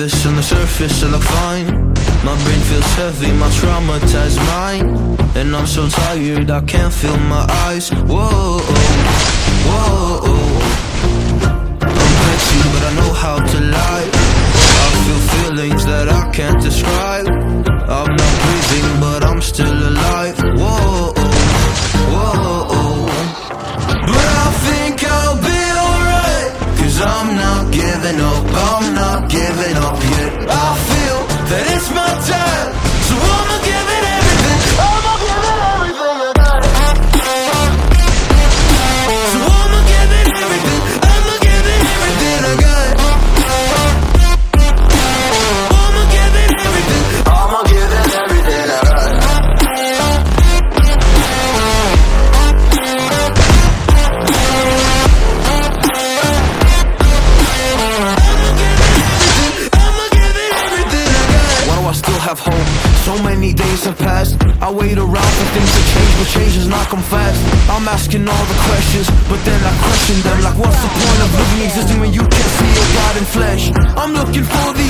nervous on the surface I look fine My brain feels heavy, my traumatized mind. And I'm so tired I can't feel my eyes. Whoa, whoa. I'm petty but I know how to lie. I feel feelings that I can't describe. I'm not breathing but I'm still alive. wait around for things to change But change is not come fast. I'm asking all the questions But then I question them. Like what's the point of living existing When you can't see a God in flesh? I'm looking for the